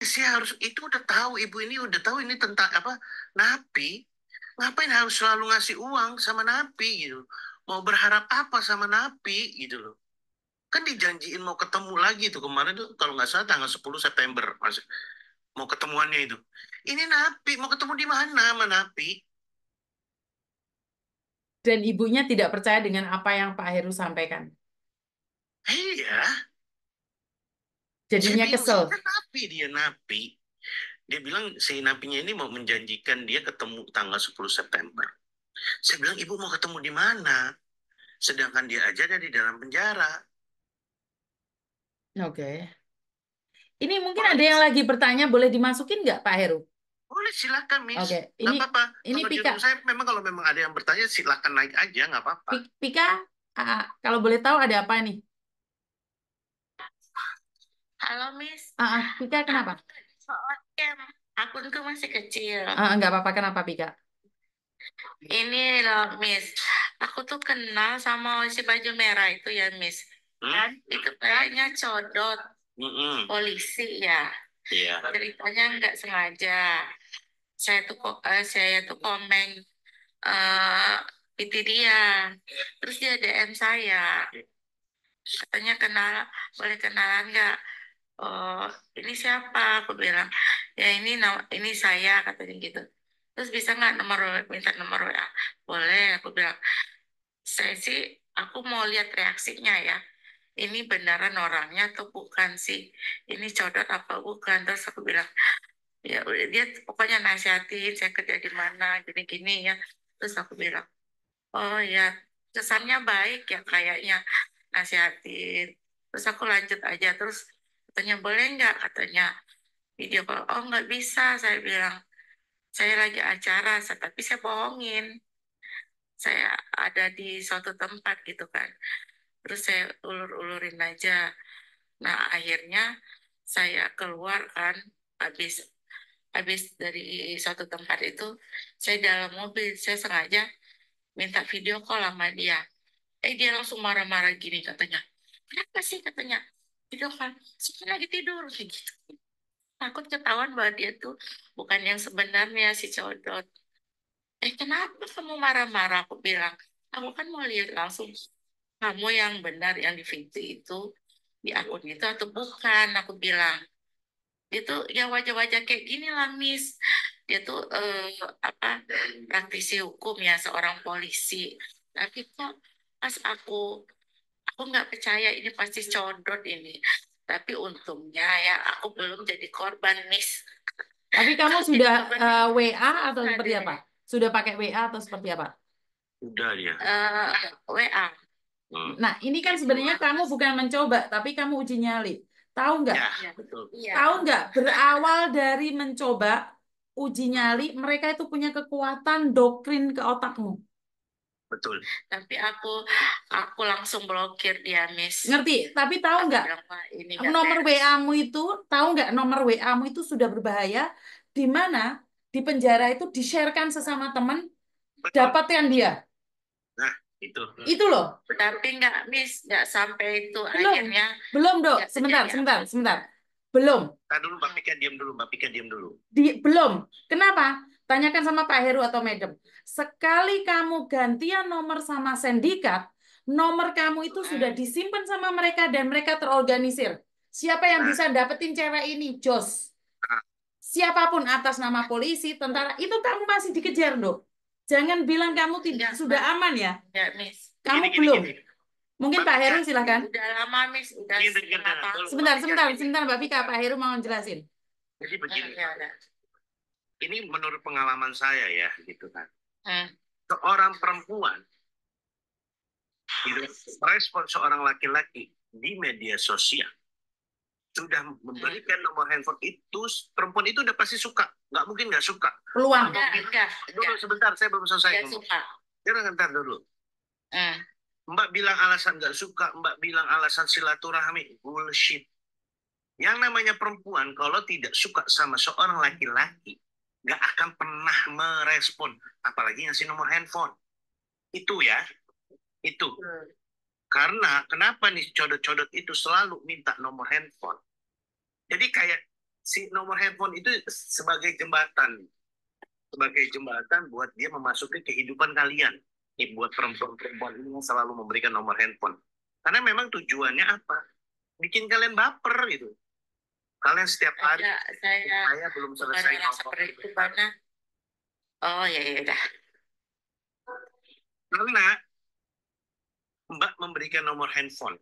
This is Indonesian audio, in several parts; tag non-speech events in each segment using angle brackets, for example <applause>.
sih harus itu udah tahu ibu ini udah tahu ini tentang apa napi ngapain harus selalu ngasih uang sama napi gitu? Mau berharap apa sama napi gitu loh. Kan dijanjiin mau ketemu lagi tuh kemarin tuh kalau nggak salah tanggal 10 September mas mau ketemuannya itu. Ini napi mau ketemu di mana sama napi Dan ibunya tidak percaya dengan apa yang Pak Heru sampaikan. iya Jadinya Saya kesel. kan napi dia napi dia bilang si napinya ini mau menjanjikan dia ketemu tanggal 10 September saya bilang ibu mau ketemu di mana sedangkan dia aja ada di dalam penjara Oke. Ini mungkin ada yang lagi bertanya, boleh dimasukin nggak Pak Heru? boleh silakan miss Oke, nggak ini apa-apa ini kalau Pika. saya memang kalau memang ada yang bertanya silakan naik aja nggak apa-apa Pi- Pika, ah, kalau boleh tahu ada apa nih? Halo Miss, Ah, ah, Pika kenapa? soal camp akunku masih kecil. Ah, nggak apa-apa, kenapa Pika? Ini loh Miss, aku tuh kenal sama si baju merah itu ya Miss. Hmm? Dan itu kayaknya codot Mm-mm. polisi ya. Iya. Ceritanya nggak sengaja. Saya tuh kok eh, saya tuh komen eh itu dia. Terus dia DM saya. Katanya kenal, boleh kenalan nggak? Oh, ini siapa? Aku bilang, ya ini ini saya katanya gitu. Terus bisa nggak nomor minta nomor WA? Boleh, aku bilang. Saya sih, aku mau lihat reaksinya ya. Ini beneran orangnya atau bukan sih? Ini codot apa bukan? Terus aku bilang, ya dia pokoknya nasihatin saya kerja di mana gini-gini ya. Terus aku bilang, oh ya kesannya baik ya kayaknya nasihatin. Terus aku lanjut aja terus katanya boleh nggak katanya video call. Oh nggak bisa saya bilang saya lagi acara tapi saya bohongin saya ada di suatu tempat gitu kan. Terus saya ulur-ulurin aja. Nah akhirnya saya keluar kan habis habis dari suatu tempat itu saya dalam mobil saya sengaja minta video call sama dia. Eh dia langsung marah-marah gini katanya. Kenapa sih katanya? Video call. Saya lagi tidur kayak gitu. Takut ketahuan bahwa dia tuh bukan yang sebenarnya si codot. Eh kenapa kamu marah-marah? Aku bilang, aku kan mau lihat langsung kamu yang benar yang di video itu di akun itu atau bukan? Aku bilang itu ya wajah-wajah kayak gini lah Miss dia tuh eh, apa praktisi hukum ya seorang polisi tapi kok pas aku aku nggak percaya ini pasti codot ini tapi untungnya ya aku belum jadi korban Miss Tapi kamu sudah korban eh, WA atau Ada seperti apa? Sudah pakai WA atau seperti apa? Udah dia. eh, WA Hmm. Nah, ini kan sebenarnya kamu bukan mencoba, tapi kamu uji nyali. Tahu nggak? Ya, betul. iya Tahu nggak? Berawal dari mencoba uji nyali, mereka itu punya kekuatan doktrin ke otakmu. Betul. tapi aku aku langsung blokir dia Miss Ngerti? Tapi tahu nggak? bilang, "Wah, ini nggak Nomor beres." WA-mu itu, tahu nggak nomor WA-mu itu sudah berbahaya, di mana di penjara itu di-sharekan sesama teman, dapatkan dia. Itu. Itu loh. tapi nggak Miss nggak sampai itu Belum. akhirnya Belum, Dok. Sebentar, terjadi sebentar, sebentar. Belum. Tadi dulu Mbak Pika diam dulu, Mbak Pika diam dulu. Di, belum. Kenapa? Tanyakan sama Pak Heru atau Madam. Sekali kamu gantian nomor sama sindikat, nomor kamu itu sudah disimpan sama mereka dan mereka terorganisir. Siapa yang bisa dapetin cewek ini? Jos. Siapa pun atas nama polisi, tentara, itu kamu masih dikejar, Dok. Jangan bilang kamu tidak Ya, sudah aman ya. ya Miss Kamu Gini, belum. gini. Mungkin Pak Heru silakan. udah lama Miss udah Gini, gini, setengah gini. tahun Sebentar, sebentar, sebentar Mbak Vika. Pak Heru mau jelasin. Jadi begini, Ya, udah. Ini menurut pengalaman saya ya, gitu kan. Hmm. Seorang perempuan, gitu, respon seorang laki-laki di media sosial sudah memberikan nomor handphone itu, perempuan itu udah pasti suka, nggak mungkin nggak suka. Peluang. enggak enggak Dulu sebentar, saya belum selesai suka Jangan ntar dulu. Hmm. Mbak bilang alasan nggak suka, Mbak bilang alasan silaturahmi, bullshit. Yang namanya perempuan kalau tidak suka sama seorang laki-laki, nggak akan pernah merespon, apalagi ngasih nomor handphone. Itu ya, itu. Karena kenapa nih codot-codot itu selalu minta nomor handphone? Jadi kayak si nomor handphone itu sebagai jembatan. Sebagai jembatan buat dia memasuki kehidupan kalian. Nih buat perempuan-perempuan ini yang selalu memberikan nomor handphone. Karena memang tujuannya apa? Bikin kalian baper gitu kalian setiap hari Saya, saya saya belum selesai ngomong seperti itu karena oh ya ya udah karena Mbak memberikan nomor handphone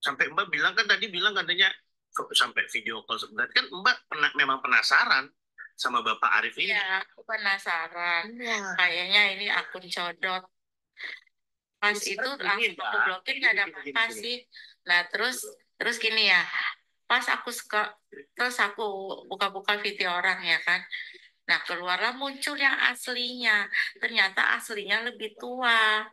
sampai Mbak bilang kan tadi bilang katanya kok sampai video call sebenarnya kan Mbak pernah memang penasaran sama Bapak Arif ini. Iya, aku penasaran. Iya. Kayaknya ini akun codot. Pas Ini itu langsung aku blokir nggak ada apa-apa sih. Nah terus terus gini ya. Pas aku suka terus aku buka-buka video orang ya kan. Nah keluarlah muncul yang aslinya. Ternyata aslinya lebih tua.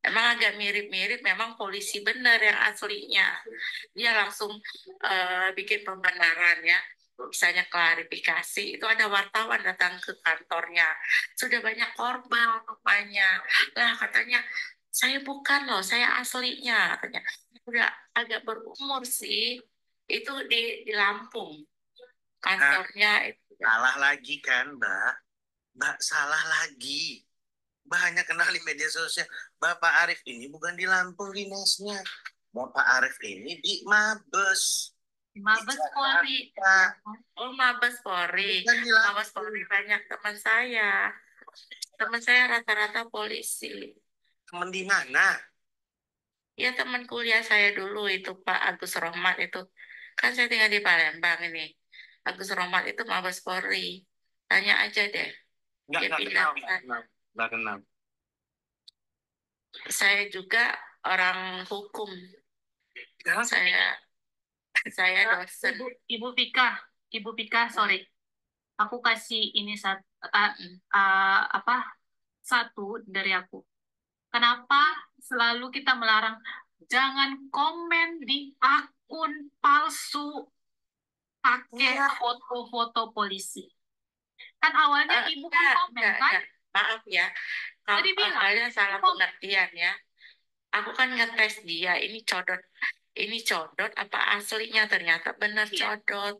Emang agak mirip-mirip, memang polisi benar yang aslinya. Dia langsung eh, bikin pembenaran ya. Misalnya klarifikasi, itu ada wartawan datang ke kantornya. Sudah banyak korban rupanya. Lah katanya, saya bukan loh, saya aslinya. Katanya, udah agak berumur sih. Itu di, di Lampung. Kantornya itu. Salah lagi kan Mbak. Mbak salah lagi. Mbak hanya kenal di media sosial. Bapak Arif ini bukan di Lampung dinasnya. Bapak Arif ini di Mabes. Mabes Polri. Oh, Mabes Polri. Mabes. Polri banyak teman saya. Teman saya rata-rata polisi. Temen di mana? Ya teman kuliah saya dulu itu Pak Agus Rohmat itu. Kan saya tinggal di Palembang ini. Agus Rohmat itu Mabes Polri. Tanya aja deh. Enggak, Ya, enggak pindah. kenal. Enggak kenal. Enggak kenal. Saya juga orang hukum. Sekarang Saya saya dosen. Ibu, Ibu Pika, Ibu Pika, sorry. Aku kasih ini satu, apa satu dari aku. Kenapa selalu kita melarang jangan komen di akun palsu pakai Iya. foto-foto polisi. Kan awalnya Eh, Ibu enggak, kan komen enggak, kan? enggak. Maaf ya. Kalau Tadi bilang, ada salah kok- pengertian ya. Aku kan ngetes dia, ini codot. Ini codot apa aslinya? Ternyata benar Iya. codot.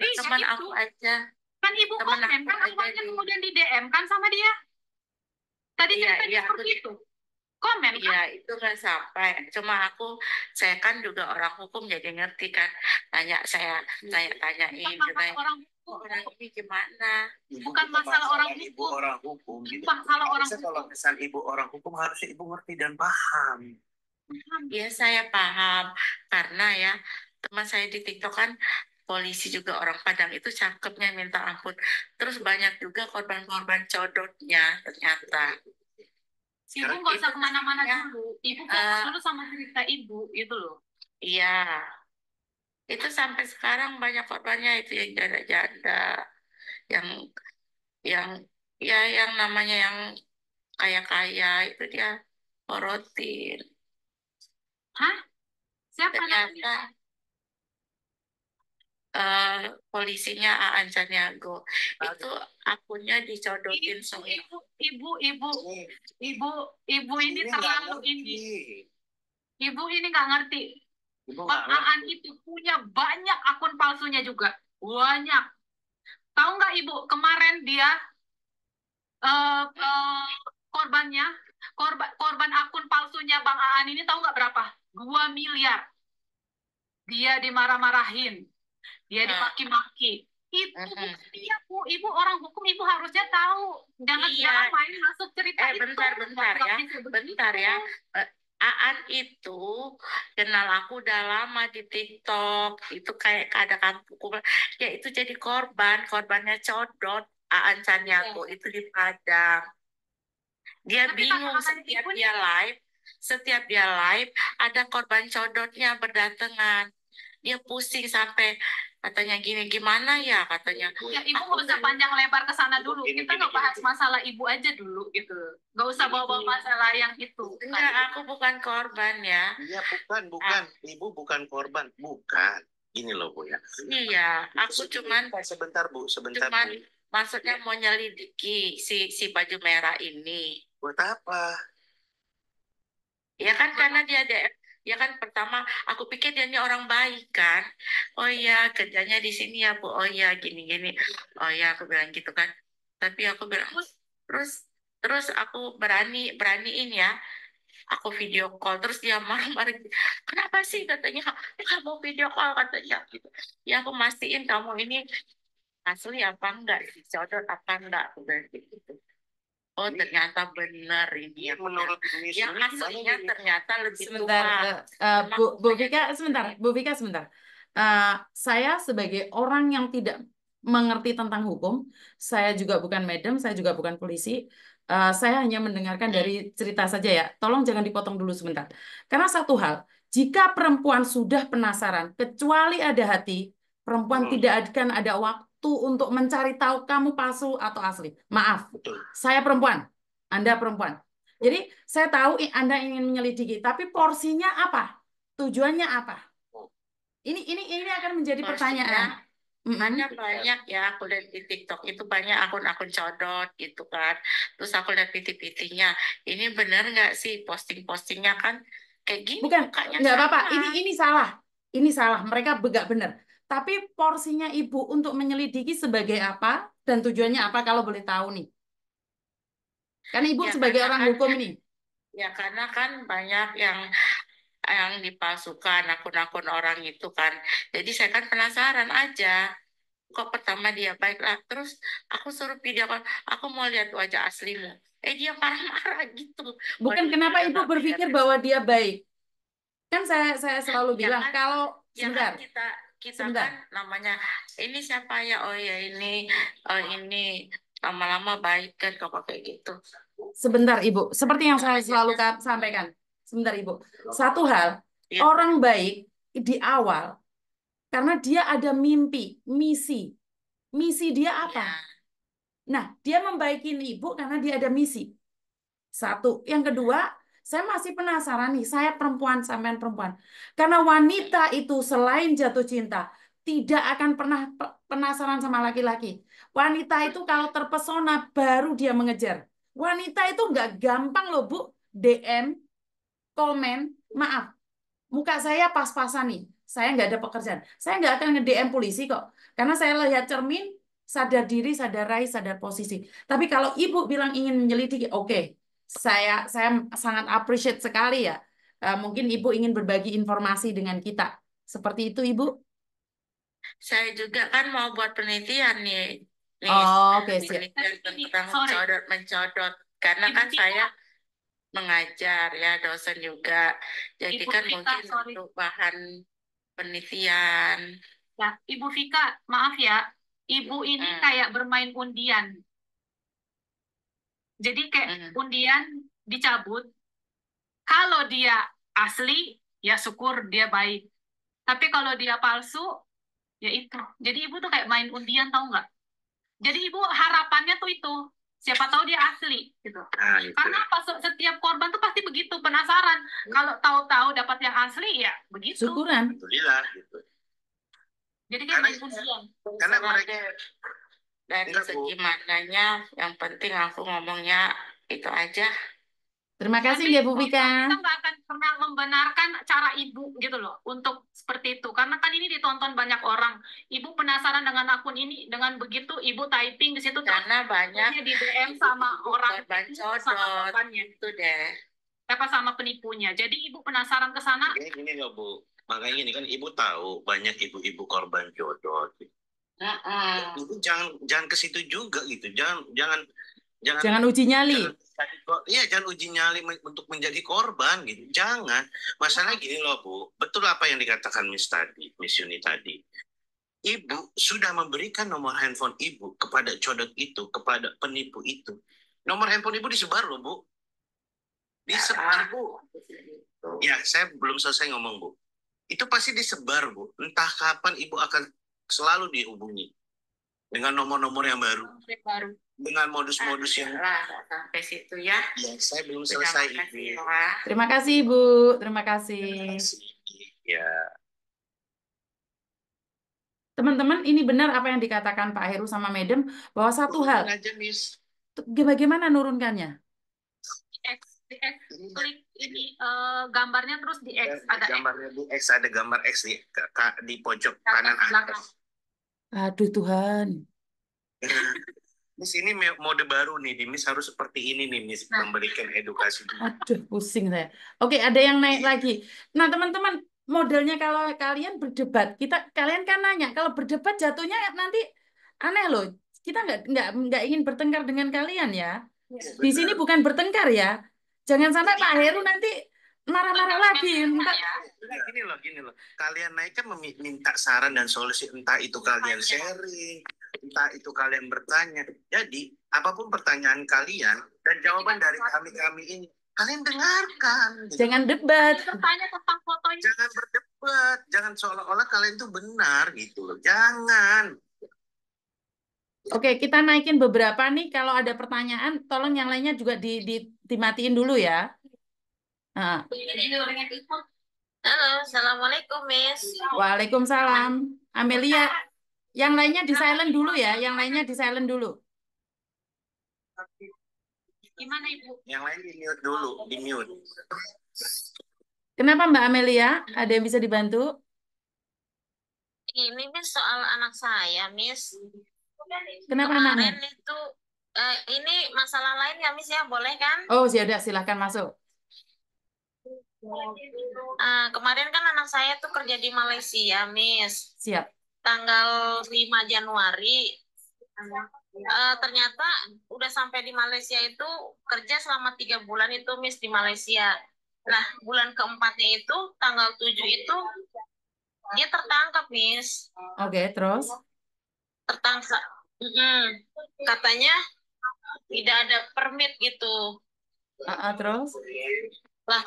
Iya, Teman itu. aku aja. Kan Ibu Temen komen aku kan awalnya di- kemudian di DM kan sama dia. Tadi Iya, ceritanya iya, seperti aku- itu. Komen kan? Iya, itu nggak sampai. Cuma aku, saya kan juga orang hukum jadi ngerti kan. Tanya saya, saya tanyain, Bukan masalah tanya, orang "Oh, hukum. orang ini gimana? Ibu Bukan masalah orang Ibu hukum. orang hukum gitu. Masalah orang Harusnya kalau hukum. misal ibu orang hukum harusnya ibu ngerti dan paham. Ya saya paham karena ya teman saya di TikTok kan polisi juga orang Padang itu cakepnya minta ampun. Terus banyak juga korban-korban codotnya ternyata. Ibu nggak usah Itu ke mana-mana ya. dulu. Ibu Eh. fokus dulu sama cerita ibu itu loh. Iya. Itu sampai sekarang banyak korbannya itu yang janda-janda, yang yang ya yang namanya yang kaya-kaya itu dia porotin. Hah? Siapa namanya? Eh polisinya Aan Caniago itu akunnya dicodotin Ibu, semua. ibu, ibu, ibu, Ini, ibu, ibu ini terlalu ini. Ibu ini nggak ngerti. Ibu Bang nggak Aan itu punya banyak akun palsunya juga. Banyak. Tahu nggak Ibu, kemarin dia eh eh, korbannya, korban korban akun palsunya Bang Aan ini tahu nggak berapa? 2 miliar. Dia dimarah-marahin. Dia Ah. dimaki-maki. Itu buktinya, Bu. Ibu orang hukum, Ibu harusnya tahu. Jangan Iya. jangan main masuk cerita Eh, itu. bentar, bentar ya. Bentar ya. Eh, Aan itu kenal aku udah lama di TikTok. Itu kayak ada kampung. Ya itu jadi korban. Korbannya codot. Aan Caniago itu di Padang. Dia Tapi bingung setiap ibu dia live. Setiap dia live ada korban codotnya berdatangan. Dia pusing sampai katanya gini gimana ya katanya. Ya, ibu Aku nggak usah panjang lebar ke sana dulu. Gini, Kita nggak bahas gini. masalah ibu aja dulu gitu. Nggak usah Gini, bawa-bawa gini. masalah yang itu. Enggak, aku bukan korban ya. Iya bukan, bukan. Ibu bukan korban, bukan. Gini loh Bu ya. Iya, aku cuman sebentar Bu, sebentar cuman Bu. maksudnya mau nyelidiki si si baju merah ini. Buat apa? Ya kan karena dia DM Ya kan pertama aku pikir dia ini orang baik kan. Oh iya kerjanya di sini ya Bu. Oh iya gini-gini. Oh iya aku bilang gitu kan. Tapi aku bilang terus terus aku berani beraniin ya. Aku video call terus dia marah-marah. Kenapa sih katanya mau video call katanya gitu. Ya aku mastiin kamu ini asli apa enggak, jodoh apa enggak, aku bilang gitu. Oh ternyata benar ini yang menurut yang aslinya ternyata lebih Sebentar, tua. eh, Bu, Bu Vika, sebentar, Bu Vika, sebentar. Eh, saya sebagai orang yang tidak mengerti tentang hukum, saya juga bukan medem, saya juga bukan polisi. Eh, saya hanya mendengarkan dari cerita saja ya. Tolong jangan dipotong dulu sebentar. Karena satu hal, jika perempuan sudah penasaran, kecuali ada hati, perempuan Hmm. tidak akan ada waktu untuk mencari tahu kamu palsu atau asli. Maaf, saya perempuan, Anda perempuan. Jadi saya tahu Anda ingin menyelidiki, tapi porsinya apa? Tujuannya apa? Ini ini ini akan menjadi Porsinya pertanyaan. Mana banyak ya aku lihat di TikTok itu banyak akun-akun codot gitu kan. Terus aku lihat PT-PT-nya. Ini benar nggak sih posting-postingnya kan kayak gini Bukan, nggak apa-apa. Ini ini salah. Ini salah. Mereka begak benar. Tapi porsinya Ibu untuk menyelidiki sebagai apa dan tujuannya apa kalau boleh tahu nih? Karena Ibu Ya, sebagai karena orang kan- hukum ini. Ya karena kan banyak yang yang dipalsukan akun-akun orang itu kan. Jadi saya kan penasaran aja. Kok pertama dia baiklah, terus aku suruh video call, aku mau lihat wajah aslimu. Eh dia marah-marah <laughs> gitu. Bukan Waduh, kenapa Ibu berpikir bahwa dia baik. Kan saya saya selalu Ya bilang kan? kalau Ya sebentar. kan kita kita Sebentar. kan namanya ini siapa ya? Oh ya ini oh ini lama-lama baik kan kok kayak gitu. Sebentar, Ibu. Seperti yang saya Makanya selalu dia- ka- sampaikan. Sebentar, Ibu. Satu hal, Ya. orang baik di awal karena dia ada mimpi, misi. Misi dia apa? Ya. Nah, dia membaikin Ibu karena dia ada misi. Satu. Yang kedua, saya masih penasaran nih, saya perempuan, sampean perempuan. Karena wanita itu selain jatuh cinta, tidak akan pernah pe- penasaran sama laki-laki. Wanita itu kalau terpesona baru dia mengejar. Wanita itu nggak gampang loh, Bu. DM, komen, maaf. Muka saya pas-pasan nih. Saya nggak ada pekerjaan. Saya nggak akan nge-DM polisi kok. Karena saya lihat cermin, sadar diri, sadar raih, sadar posisi. Tapi kalau ibu bilang ingin menyelidiki, oke. Saya saya sangat appreciate sekali ya. Eh, mungkin ibu ingin berbagi informasi dengan kita. Seperti itu, ibu? Saya juga kan mau buat penelitian nih. Nih, Oh, oke, siap. penelitian tentang Sorry. codot mencodot. Karena Ibu kan saya mengajar ya dosen juga. Jadi Ibu kan mungkin sorry. untuk bahan penelitian. Ya, Ibu Vika, maaf ya. Ibu ini Hmm. kayak bermain undian. Jadi kayak Hmm. undian dicabut. Kalau dia asli, ya syukur dia baik. Tapi kalau dia palsu, ya itu. Jadi ibu tuh kayak main undian, tahu nggak? Jadi ibu harapannya tuh itu. Siapa tahu dia asli, gitu. Nah, itu. Karena pas setiap korban tuh pasti begitu, penasaran. Kalau tahu-tahu dapat yang asli, ya begitu. Syukuran. Alhamdulillah gitu. Jadi kayak main Karena- undian. Karena mereka. Dari Enggak, Bu. segi mananya, yang penting aku ngomongnya itu aja. Terima kasih Tapi ya Bu kita Vika. nggak akan pernah membenarkan cara ibu gitu loh untuk seperti itu karena kan ini ditonton banyak orang ibu penasaran dengan akun ini dengan begitu ibu typing di situ Karena banyak di DM sama <laughs> orang korban itu, sama itu deh. apa sama penipunya jadi ibu penasaran ke sana ini gini loh Bu. Makanya gini kan ibu tahu banyak ibu-ibu korban jodoh. Ibu jangan jangan ke situ juga gitu. Jangan jangan jangan Jangan uji nyali. jangan Iya, jangan uji nyali untuk menjadi korban gitu. Jangan. Masalahnya gini loh, Bu. Betul apa yang dikatakan Miss tadi, Miss Yuni tadi. Ibu sudah memberikan nomor handphone ibu kepada codot itu, kepada penipu itu. Nomor handphone ibu disebar loh, Bu. Disebar, Bu. Ya, saya belum selesai ngomong, Bu. Itu pasti disebar, Bu. Entah kapan ibu akan selalu dihubungi dengan nomor-nomor yang baru, baru dengan modus-modus yang Lah, sampai situ ya. ya, saya belum Terima selesai kasih, Ibu. Noah. Terima kasih Ibu. Terima kasih. Ya, Teman-teman, ini benar apa yang dikatakan Pak Heru sama Medem bahwa satu hal, aja, Miss. bagaimana nurunkannya? X, di X, klik ini eh, gambarnya terus di X ada X gambarnya di X ada gambar X di di pojok di atas kanan atas. Aduh Tuhan. <laughs> Miss ini me- mode baru nih, di Miss harus seperti ini nih, Miss Nah. memberikan edukasi. Aduh, pusing saya. Oke, ada yang naik lagi. Nah, teman-teman, modelnya kalau kalian berdebat, kita kalian kan nanya, kalau berdebat jatuhnya nanti aneh loh. Kita nggak nggak nggak ingin bertengkar dengan kalian ya. Di sini bukan bertengkar ya. Jangan sampai Pak Heru nanti marah-marah lagi. Nah, gini loh, gini loh. Kalian naik kan memi- minta saran dan solusi, entah itu kalian sharing, entah itu kalian bertanya. Jadi, apa pun pertanyaan kalian dan jawaban dari kami-kami ini, kalian dengarkan. gitu. Jangan debat. Bertanya tentang fotonya. Jangan berdebat, jangan seolah-olah kalian tuh benar gitu loh. Jangan. Oke, kita naikin beberapa nih. Kalau ada pertanyaan, tolong yang lainnya juga di, di, dimatiin dulu ya. Nah, Halo, assalamualaikum Miss. Waalaikumsalam. Amelia, yang lainnya di silent dulu ya. Yang lainnya di silent dulu. Gimana Ibu? Yang lain di mute dulu, di mute. Kenapa Mbak Amelia? Ada yang bisa dibantu? Ini Miss soal anak saya, Miss. Kenapa Kemarin anaknya? itu eh, ini masalah lain ya Miss ya, boleh kan? Oh, sudah silahkan masuk. Ah, kemarin kan anak saya tuh kerja di Malaysia, Miss. Siap. Tanggal 5 Januari. Eh, ternyata udah sampai di Malaysia itu kerja selama tiga bulan itu Miss di Malaysia. Nah, bulan keempatnya itu tanggal 7 itu dia tertangkap, Miss. Oke, terus? Tertangkap. Mm-mm. Katanya tidak ada permit gitu. Ah, ah, terus? Lah,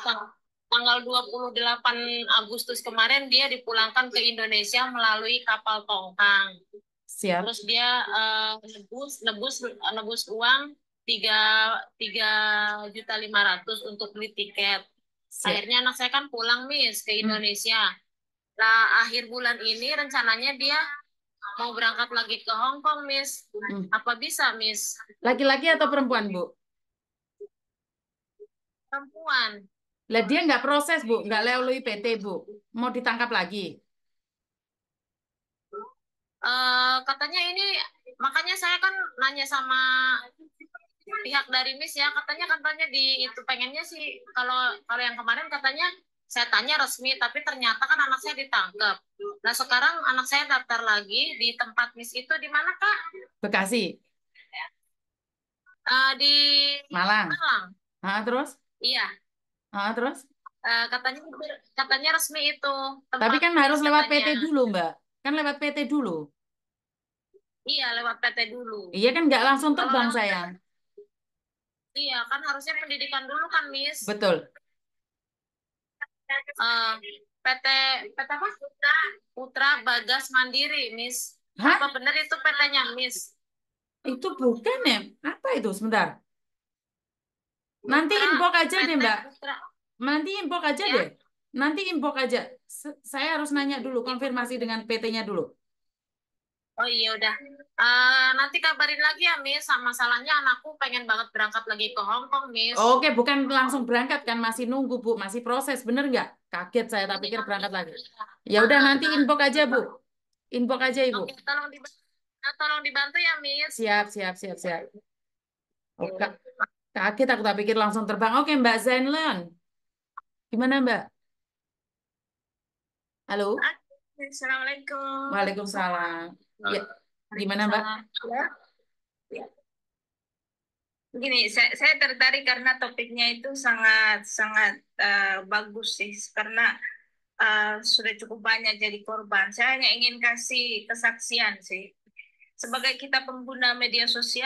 tanggal 28 Agustus kemarin dia dipulangkan ke Indonesia melalui kapal tongkang. Siap. Terus dia eh, nebus nebus nebus uang tiga tiga juta lima ratus untuk beli tiket. Siap. Akhirnya anak saya kan pulang Miss ke Indonesia. Nah akhir bulan ini rencananya dia mau berangkat lagi ke Hong Kong Miss. Hmm. Apa bisa Miss? Laki-laki atau perempuan, Bu? Perempuan. Lah dia nggak proses, Bu. Nggak melalui PT, Bu. Mau ditangkap lagi. Eh, katanya ini makanya saya kan nanya sama pihak dari Miss ya katanya katanya di itu pengennya sih kalau kalau yang kemarin katanya saya tanya resmi tapi ternyata kan anak saya ditangkap. Nah sekarang anak saya daftar lagi di tempat Miss itu di mana Kak? Bekasi, Eh, di Malang. Malang. Ah, terus? Iya. Ah, terus? Eh, katanya katanya resmi itu. Tapi kan harus Miss lewat katanya. PT dulu, Mbak. Kan lewat PT dulu. Iya lewat PT dulu. Iya kan nggak langsung terbang, Kalau- sayang. Iya kan harusnya pendidikan dulu kan Miss. Betul. Eh, PT PT apa? Putra Bagas Mandiri, Miss. Hah? Apa benar itu PT-nya, Miss? Itu bukan ya? Apa itu? Sebentar. Nanti inbox aja deh, Mbak. Nanti inbox aja Ya. deh. Nanti inbox aja. Saya harus nanya dulu, konfirmasi dengan PT-nya dulu. Oh iya udah. Eh, nanti kabarin lagi ya, Miss. Masalahnya anakku pengen banget berangkat lagi ke Hong Kong, Miss. Oke, bukan langsung berangkat kan, masih nunggu Bu, masih proses, bener nggak? Kaget saya, tak pikir berangkat lagi. Ya udah nanti inbox aja Bu, inbox aja Ibu. Oke, tolong dibantu, tolong dibantu ya, Miss. Siap, siap, siap, siap. Oke, kaget aku tak pikir langsung terbang. Oke Mbak Zainlan, gimana Mbak? Halo, Assalamualaikum. Waalaikumsalam. Ya, gimana Mbak? Ya. Begini, saya, saya tertarik karena topiknya itu sangat sangat eh, bagus sih, karena eh, sudah cukup banyak jadi korban. Saya hanya ingin kasih kesaksian sih, sebagai kita pengguna media sosial.